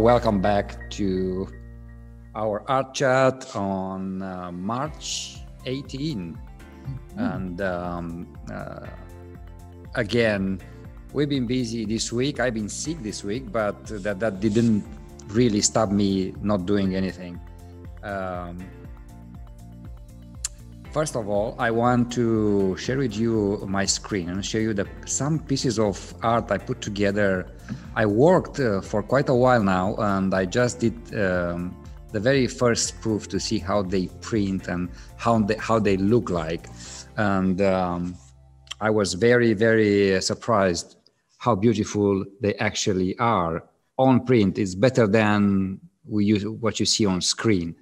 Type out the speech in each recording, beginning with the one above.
welcome back to our art chat on uh, March 18. Mm-hmm. And um, uh, again, we've been busy this week. I've been sick this week, but that, that didn't really stop me not doing anything. Um, First of all, I want to share with you my screen and show you the some pieces of art I put together. I worked uh, for quite a while now, and I just did um, the very first proof to see how they print and how they how they look like, and um, I was very very surprised how beautiful they actually are on print. It's better than we use what you see on screen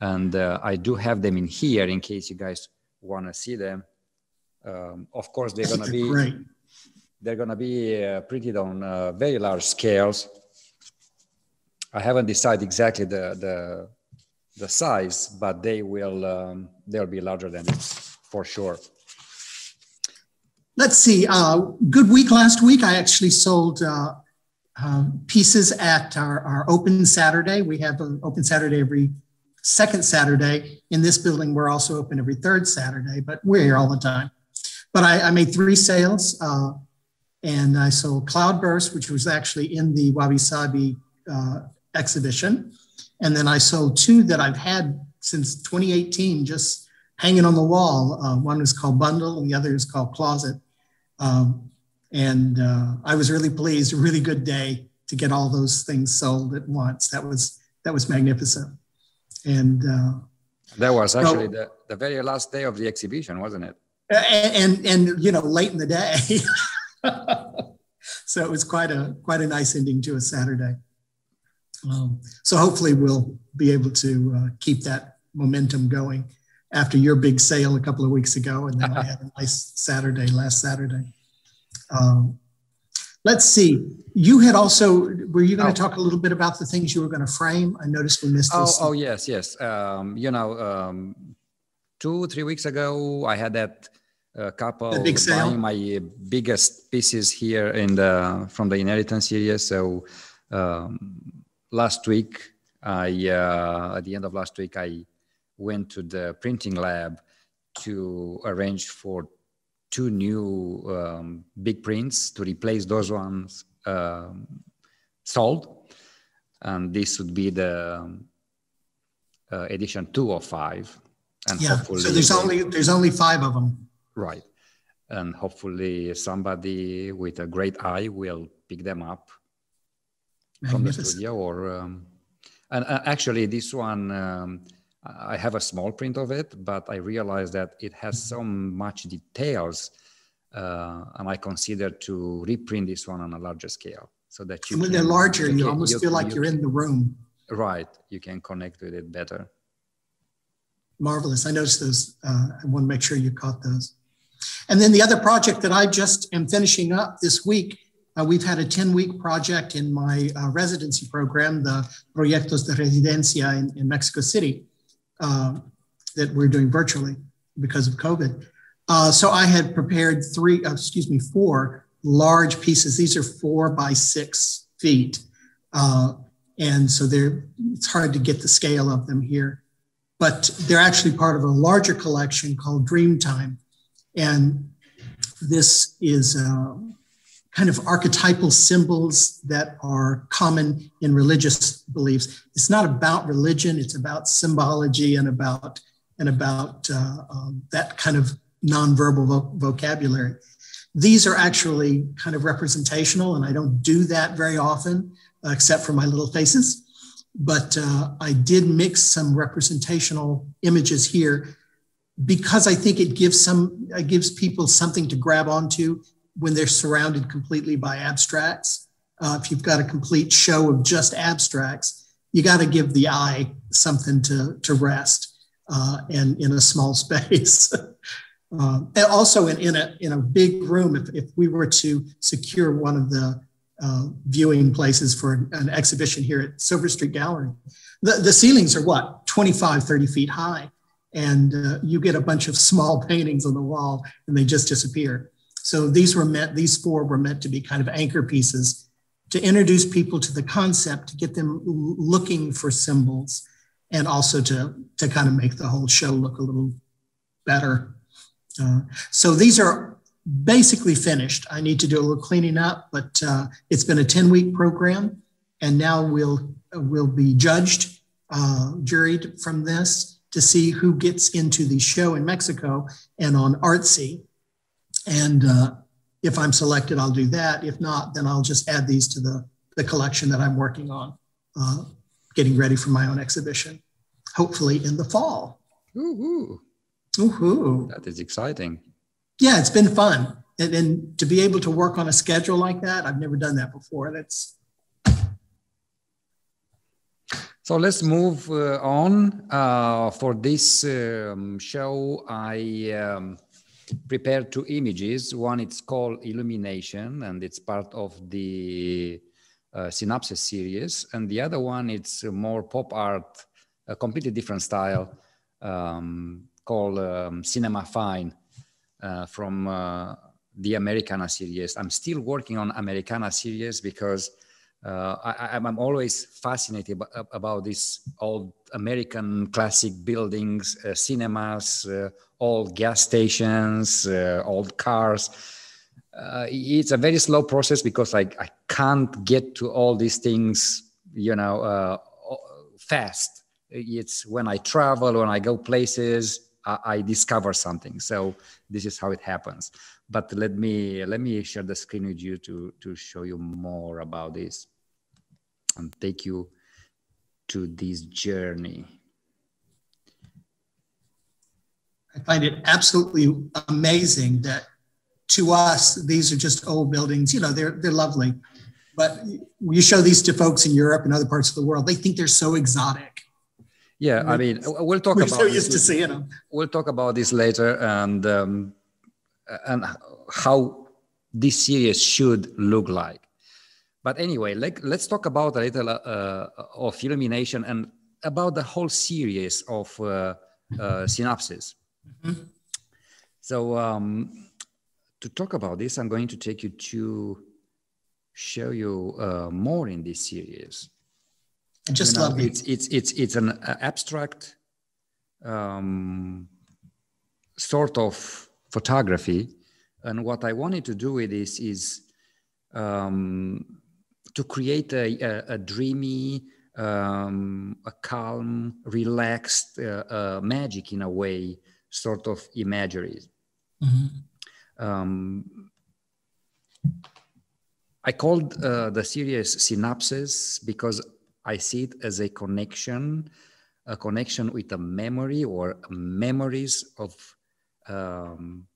and uh, I do have them in here in case you guys want to see them. Um, of course, they're gonna be great. They're gonna be uh, printed on uh, very large scales. I haven't decided exactly the the the size, but they will um, they'll be larger than this for sure. Let's see. Uh, good week last week. I actually sold uh, um, pieces at our, our open Saturday. We have an open Saturday every second Saturday. In this building, we're also open every third Saturday, but we're here all the time. But I, I made three sales, uh, and I sold Cloudburst, which was actually in the Wabi Sabi uh, exhibition. And then I sold two that I've had since 2018, just hanging on the wall. Uh, one is called Bundle, and the other is called Closet. Um, and uh, I was really pleased. A really good day to get all those things sold at once. That was that was magnificent. And uh, that was actually so, the, the very last day of the exhibition, wasn't it? And and, and you know, late in the day. so it was quite a quite a nice ending to a Saturday. Um, so hopefully we'll be able to uh, keep that momentum going after your big sale a couple of weeks ago, and then I had a nice Saturday last Saturday. Um, Let's see. You had also, were you going to oh. talk a little bit about the things you were going to frame? I noticed we missed this. Oh, oh yes, yes. Um, you know, um, two, three weeks ago, I had that uh, couple the big sale. buying my biggest pieces here in the from the inheritance series. So um, last week, I uh, at the end of last week, I went to the printing lab to arrange for two new um, big prints to replace those ones um, sold. And this would be the um, uh, edition two of five. And yeah, so there's only there's only five of them. Right, and hopefully somebody with a great eye will pick them up from the studio or. Um, and uh, actually, this one um, I have a small print of it, but I realized that it has so much details, uh, and I consider to reprint this one on a larger scale so that you. When can, they're larger, you, you almost you, feel like you, are in the room. Right, you can connect with it better. Marvelous. I noticed those. Uh, I want to make sure you caught those. And then the other project that I just am finishing up this week uh, we've had a 10 week project in my uh, residency program, the Proyectos de Residencia in, in Mexico City uh, that we're doing virtually because of COVID. Uh, so I had prepared three, uh, excuse me, four large pieces. These are four by six feet. Uh, and so they're, it's hard to get the scale of them here, but they're actually part of a larger collection called Dreamtime. And this is uh, kind of archetypal symbols that are common in religious beliefs. It's not about religion; it's about symbology and about and about uh, um, that kind of nonverbal vo- vocabulary. These are actually kind of representational, and I don't do that very often, uh, except for my little faces. But uh, I did mix some representational images here because I think it gives some it gives people something to grab onto when they're surrounded completely by abstracts. Uh, if you've got a complete show of just abstracts, you got to give the eye something to, to rest uh, and in a small space. uh, and also in, in, a, in a big room, if, if we were to secure one of the uh, viewing places for an exhibition here at Silver Street Gallery, the, the ceilings are what, 25, 30 feet high. And uh, you get a bunch of small paintings on the wall and they just disappear. So these were meant, these four were meant to be kind of anchor pieces to introduce people to the concept, to get them looking for symbols, and also to, to kind of make the whole show look a little better. Uh, so these are basically finished. I need to do a little cleaning up, but uh, it's been a 10 week program, and now we'll, we'll be judged, uh, juried from this to see who gets into the show in Mexico and on Artsy. And uh, if I'm selected, I'll do that. If not, then I'll just add these to the, the collection that I'm working on, uh, getting ready for my own exhibition, hopefully in the fall. Ooh, Ooh. That is exciting. Yeah, it's been fun. And, and to be able to work on a schedule like that, I've never done that before. That's so let's move uh, on. Uh, for this um, show, I um, prepared two images. One it's called Illumination, and it's part of the uh, Synapses series, and the other one it's more pop art, a completely different style, um, called um, Cinema Fine uh, from uh, the Americana series. I'm still working on Americana series because uh, I, am always fascinated about, these old American classic buildings, uh, cinemas, uh, old gas stations, uh, old cars. Uh, it's a very slow process because I, I can't get to all these things, you know, uh, fast. It's when I travel, when I go places, I, I discover something. So this is how it happens. But let me let me share the screen with you to to show you more about this and take you to this journey? I find it absolutely amazing that to us, these are just old buildings. You know, they're, they're lovely. But you show these to folks in Europe and other parts of the world, they think they're so exotic. Yeah, I mean, we'll talk We're about. so used to seeing them. We'll talk about this later, and um, and how this series should look like. But anyway, let, us talk about a little uh, of illumination and about the whole series of uh, uh, synapses. Mm-hmm. So um, to talk about this, I'm going to take you to show you uh, more in this series. I just you know, love. It's, it's, it's, it's an uh, abstract um, sort of photography. And what I wanted to do with this is um, to create a, a, a dreamy, um, a calm, relaxed uh, uh, magic in a way, sort of imagery. Mm-hmm. Um, I called uh, the series Synapses because I see it as a connection, a connection with a memory or memories of um,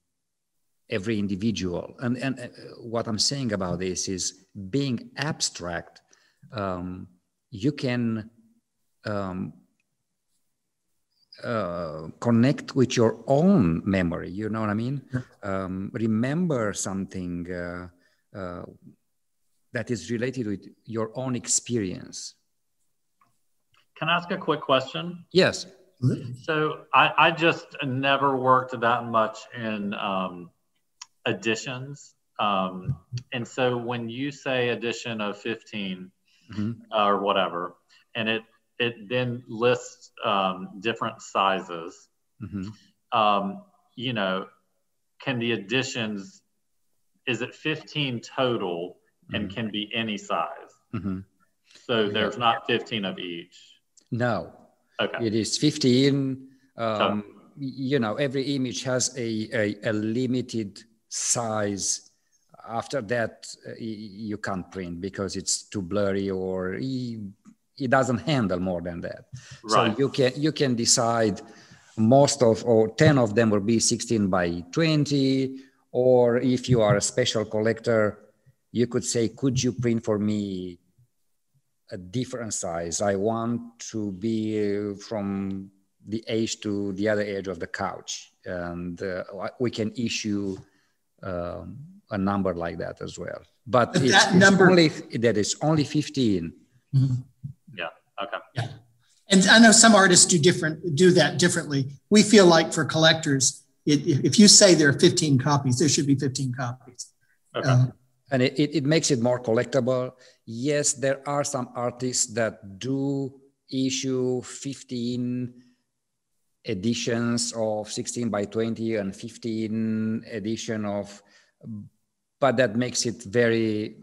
every individual. And, and uh, what I'm saying about this is being abstract, um, you can um, uh, connect with your own memory. You know what I mean? Um, remember something uh, uh, that is related with your own experience. Can I ask a quick question? Yes. So I, I just never worked that much in um, editions. Um, and so when you say edition of 15 mm-hmm. uh, or whatever, and it, it then lists um, different sizes, mm-hmm. um, you know, can the editions, is it 15 total and mm-hmm. can be any size? Mm-hmm. So there's not 15 of each? No. Okay. It is 15. Um, you know, every image has a, a, a limited size after that uh, you can't print because it's too blurry or it doesn't handle more than that right. so you can you can decide most of or 10 of them will be 16 by 20 or if you are a special collector you could say could you print for me a different size i want to be from the edge to the other edge of the couch and uh, we can issue um, a number like that as well. But, but it's, that number only that is only 15. Mm-hmm. Yeah. Okay. Yeah. And I know some artists do different do that differently. We feel like for collectors, it, if you say there are 15 copies, there should be 15 copies. Okay. Uh, and it, it, it, makes it more collectible. yes, there are some artists that do issue 15 editions of 16 by 20 and 15 edition of but that makes it very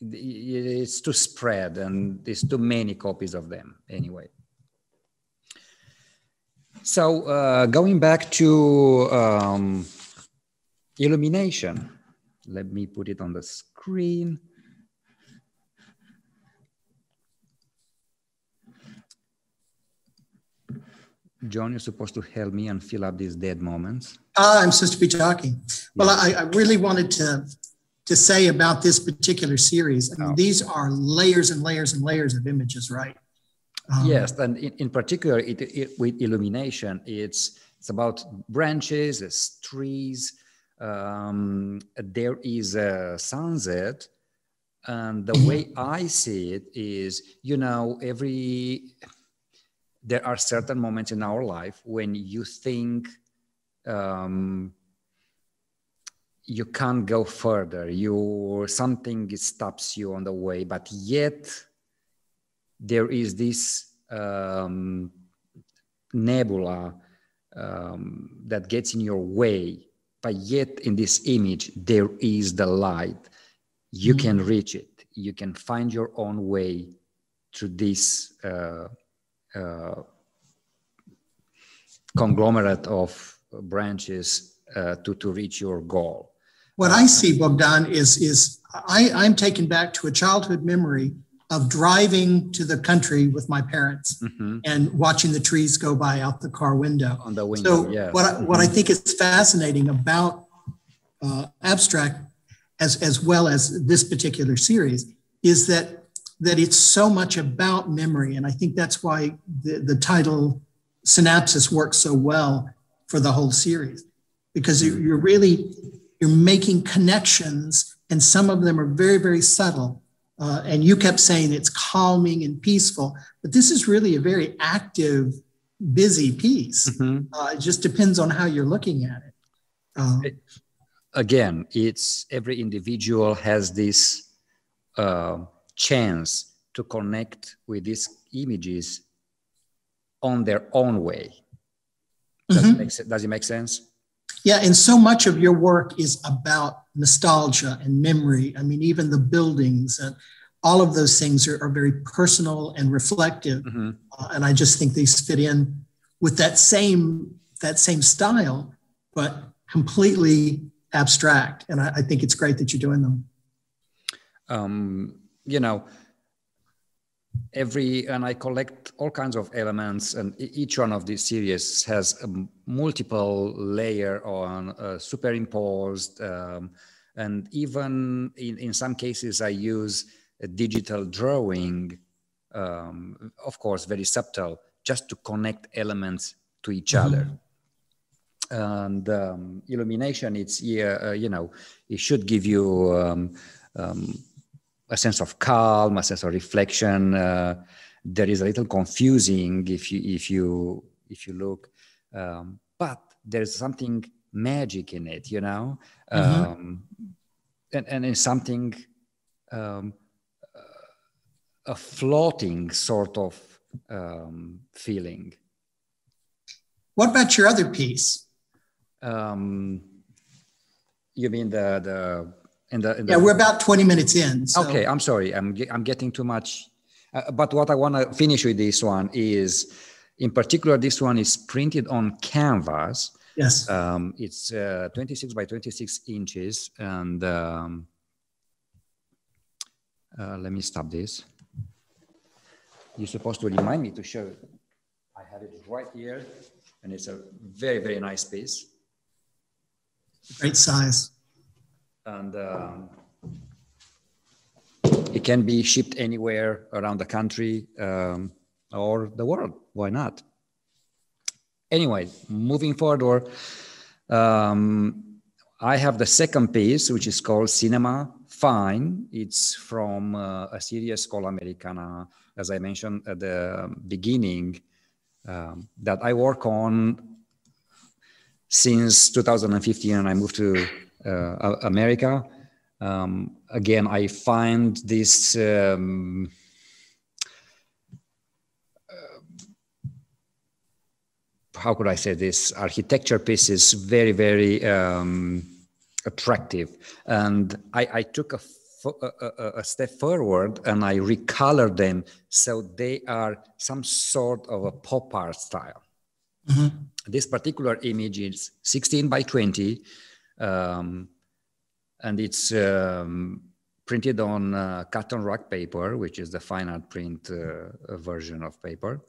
it's too spread and there's too many copies of them anyway so uh, going back to um, illumination let me put it on the screen John, you're supposed to help me and fill up these dead moments. Ah, I'm supposed to be talking. Well, I, I, really wanted to to say about this particular series. I mean, oh. these are layers and layers and layers of images, right? Um, yes, and in, in particular, it, it, with illumination, it's it's about branches, it's trees. Um, there is a sunset, and the mm-hmm. way I see it is, you know, every there are certain moments in our life when you think um, you can't go further you something stops you on the way but yet there is this um, nebula um, that gets in your way but yet in this image there is the light you mm-hmm. can reach it you can find your own way through this uh, uh, conglomerate of branches uh, to, to reach your goal. What I see, Bogdan, is, is I, I'm taken back to a childhood memory of driving to the country with my parents mm-hmm. and watching the trees go by out the car window. On the window, so yeah. What I, what I mm-hmm. think is fascinating about uh, abstract, as as well as this particular series, is that that it's so much about memory. And I think that's why the, the title Synapses works so well for the whole series, because you're really, you're making connections and some of them are very, very subtle. Uh, and you kept saying it's calming and peaceful, but this is really a very active, busy piece. Mm-hmm. Uh, it just depends on how you're looking at it. Uh, Again, it's every individual has this uh, chance to connect with these images on their own way. Does, mm-hmm. it, make, does it make sense? Yeah, and so much of your work is about nostalgia and memory. I mean, even the buildings and all of those things are, are very personal and reflective. Mm-hmm. Uh, and I just think these fit in with that same that same style, but completely abstract. And I, I think it's great that you're doing them. Um, you know, every and I collect all kinds of elements, and each one of these series has a multiple layer on uh, superimposed, um, and even in, in some cases I use a digital drawing, um, of course, very subtle, just to connect elements to each mm-hmm. other. And um, illumination, it's yeah, uh, you know, it should give you um, um, a sense of calm, a sense of reflection. Uh, there is a little confusing if you if you if you look, um, but there's something magic in it, you know, mm-hmm. um, and and it's something um, a floating sort of um, feeling. What about your other piece? Um, you mean the the in the, in the, yeah, we're about 20 minutes in. So. Okay, I'm sorry. I'm, I'm getting too much. Uh, but what I want to finish with this one is, in particular, this one is printed on canvas. Yes. Um, it's uh, 26 by 26 inches. And um, uh, let me stop this. You're supposed to remind me to show it. I have it right here. And it's a very, very nice piece. Great size and um, it can be shipped anywhere around the country um, or the world. Why not? Anyway, moving forward, um, I have the second piece, which is called Cinema Fine. It's from uh, a series called Americana, as I mentioned at the beginning, um, that I work on since 2015 and I moved to America. Um, again, I find this um, uh, how could I say this architecture piece is very very um, attractive, and I, I took a, a, a, step forward and I recolored them so they are some sort of a pop art style. Mm-hmm. This particular image is 16 by 20. Um, and it's um, printed on uh, cotton rag paper, which is the fine art print uh, version of paper,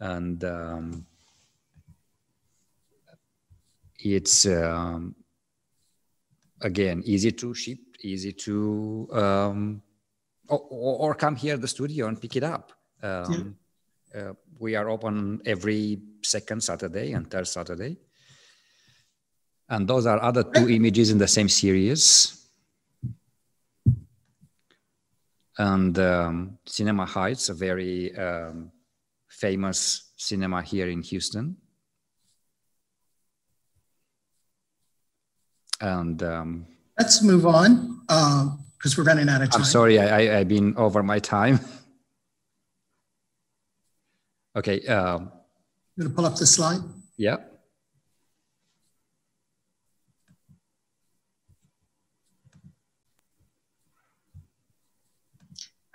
and um, it's um, again easy to ship, easy to um, or, or, come here at the studio and pick it up. Um, yeah. uh, we are open every second Saturday and third Saturday. And those are other two images in the same series. And um, Cinema Heights, a very um, famous cinema here in Houston. And um, let's move on because uh, we're running out of time. I'm sorry, I, I, have been over my time. okay. Uh, you going to pull up the slide? Yeah.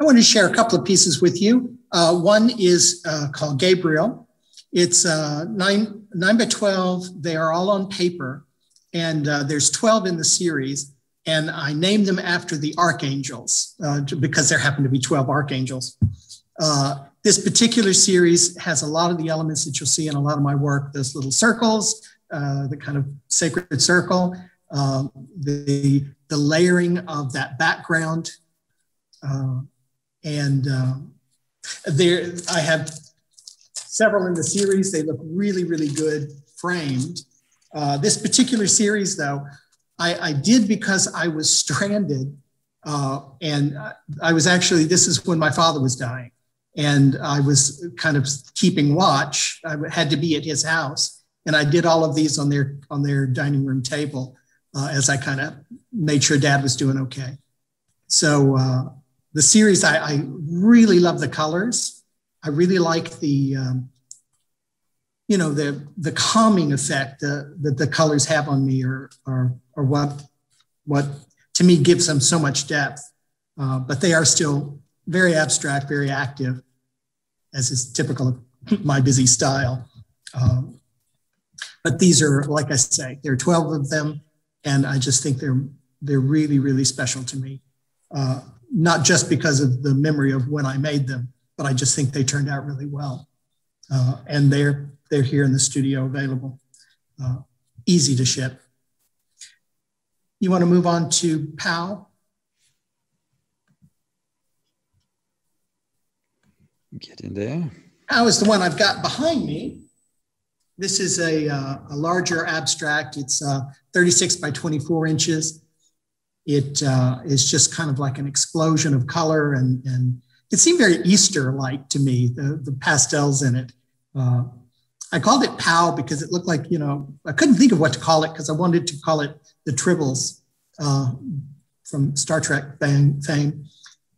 I want to share a couple of pieces with you. Uh, one is uh, called Gabriel. It's uh, nine, nine by 12. They are all on paper, and uh, there's 12 in the series. And I named them after the archangels uh, because there happen to be 12 archangels. Uh, this particular series has a lot of the elements that you'll see in a lot of my work those little circles, the kind of sacred circle, um, the, the layering of that background. And um, there, I have several in the series. They look really, really good framed. Uh, this particular series, though, I, I, did because I was stranded. Uh, and I was actually, this is when my father was dying. And I was kind of keeping watch. I had to be at his house. And I did all of these on their, on their dining room table uh, as I kind of made sure dad was doing okay. So uh, the series, I, I, really love the colors. I really like the, um, you know, the the calming effect that the colors have on me, or or or what what to me gives them so much depth. Uh, but they are still very abstract, very active, as is typical of my busy style. Um, but these are, like I say, there are 12 of them, and I just think they're they're really, really special to me. Uh, not just because of the memory of when I made them, but I just think they turned out really well. Uh, and they're, they're here in the studio available, uh, easy to ship. You want to move on to POW? Get in there. POW is the one I've got behind me. This is a, uh, a larger abstract. It's uh, 36 by 24 inches. It uh, is just kind of like an explosion of color, and, and it seemed very Easter-like to me. The, the pastels in it. Uh, I called it POW because it looked like you know I couldn't think of what to call it because I wanted to call it the Tribbles uh, from Star Trek fame,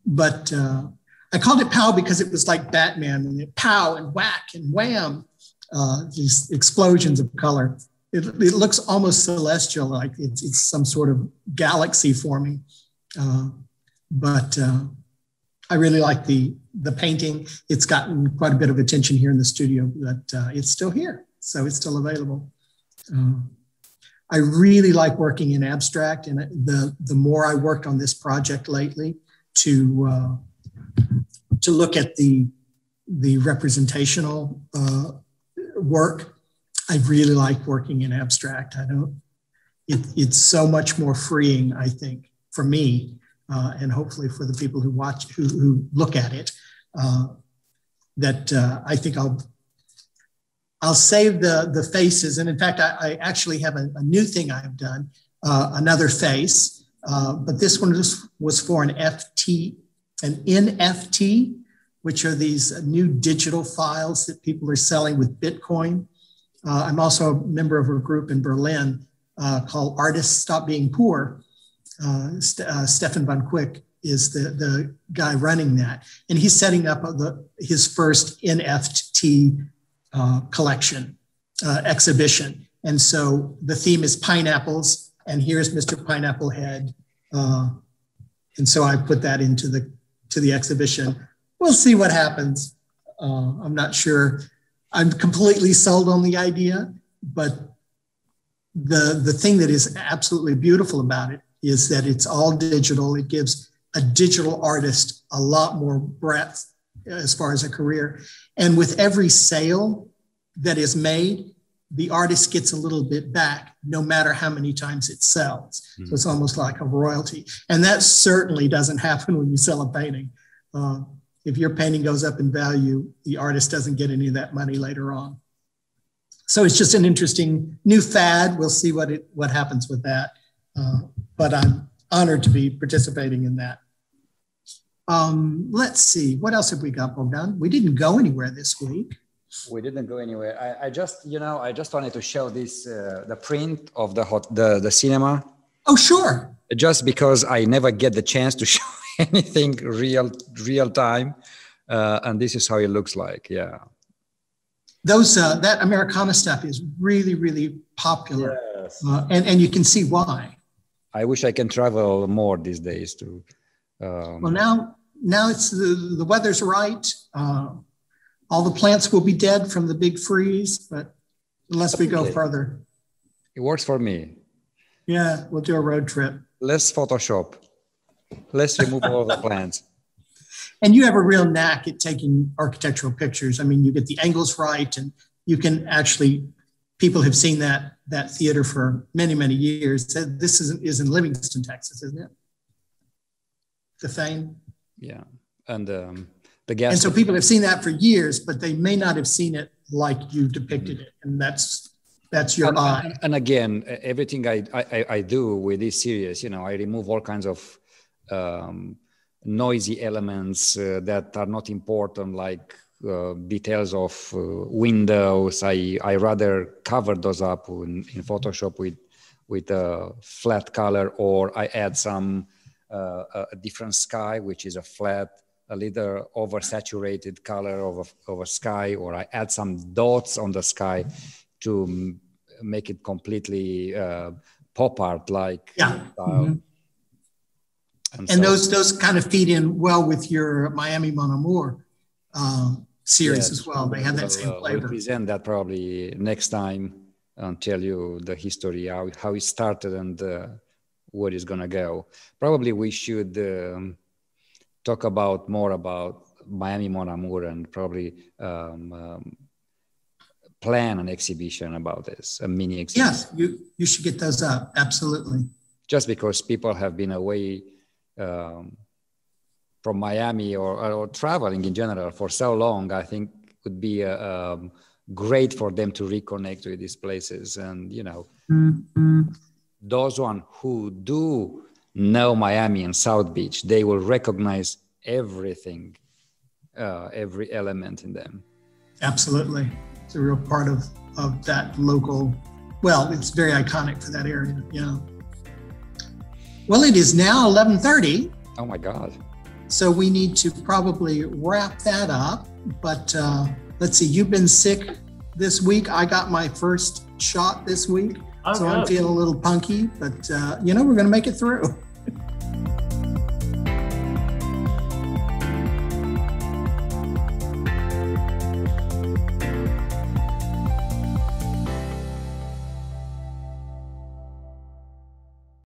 but uh, I called it POW because it was like Batman and it pow and whack and wham, uh, these explosions of color it, it looks almost celestial, like it's, it's some sort of galaxy forming. Uh, but uh, I really like the the painting. It's gotten quite a bit of attention here in the studio, but uh, it's still here, so it's still available. Uh, I really like working in abstract, and the the more I worked on this project lately, to uh, to look at the the representational uh, work I really like working in abstract. I don't, it, it's so much more freeing, I think, for me, uh, and hopefully for the people who watch, who, who look at it, uh, that uh, I think I'll, I'll save the, the faces. And in fact, I, I actually have a, a, new thing I've done, uh, another face, uh, but this one was, was for an FT, an NFT, which are these new digital files that people are selling with Bitcoin. Uh, I'm also a member of a group in Berlin uh, called Artists Stop Being Poor. uh, St- uh, Stefan Van Quick is the, the guy running that. And he's setting up the, his first NFT uh, collection uh, exhibition. And so the theme is pineapples. And here's Mr. Pineapple Head. Uh, and so I put that into the to the exhibition. We'll see what happens. Uh, I'm not sure. I'm completely sold on the idea, but the the thing that is absolutely beautiful about it is that it's all digital. It gives a digital artist a lot more breadth as far as a career. And with every sale that is made, the artist gets a little bit back no matter how many times it sells. Mm-hmm. So it's almost like a royalty. And that certainly doesn't happen when you sell a painting. Uh, if your painting goes up in value, the artist doesn't get any of that money later on. So it's just an interesting new fad. We'll see what it what happens with that. Uh, but I'm honored to be participating in that. Um, let's see, what else have we got, Bogdan? We didn't go anywhere this week. We didn't go anywhere. I, I just, you know, I just wanted to show this, uh, the print of the hot, the, the cinema. Oh, sure. Just because I never get the chance to show anything real, real time. Uh, and this is how it looks like. Yeah. Those, uh, that Americana stuff is really, really popular. Yes. Uh, and, and you can see why. I wish I can travel more these days to um, well, now now it's the, the weather's right. Uh, all the plants will be dead from the big freeze, but unless we go further, it works for me. Yeah, we'll do a road trip. Let's Photoshop. Let's remove all the plans. And you have a real knack at taking architectural pictures. I mean, you get the angles right, and you can actually. People have seen that that theater for many many years. This is is in Livingston, Texas, isn't it? the thing. Yeah, and um, the gas. And so people have seen that for years, but they may not have seen it like you depicted it, and that's that's your and, eye. And, and, again, everything I, I I do with this series, you know, I remove all kinds of um, noisy elements uh, that are not important, like uh, details of uh, windows. I, I rather cover those up in, in Photoshop with with a flat color, or I add some uh, a different sky, which is a flat, a little oversaturated color of a, of a sky, or I add some dots on the sky to make it completely uh, pop art like yeah. Mm-hmm. And, and so, those those kind of feed in well with your Miami Mon Amour uh, series yes, as well. They have that same uh, flavor. We'll present that probably next time and tell you the history, how, how it started and uh, where it's going to go. Probably we should um, talk about more about Miami Mon Amour and probably um, um, plan an exhibition about this, a mini exhibition. Yes, you, you should get those up. Absolutely. Just because people have been away um, from Miami or, or, traveling in general for so long, I think would be uh, um, great for them to reconnect with these places and, you know, mm-hmm those one who do know Miami and South Beach, they will recognize everything, uh, every element in them. Absolutely, it's a real part of of that local. Well, it's very iconic for that area. Yeah. Well, it is now eleven thirty. Oh my God. So we need to probably wrap that up. But uh, let's see, you've been sick this week. I got my first shot this week. Oh, so good. I'm feeling a little punky, but uh, you know, we're going to make it through.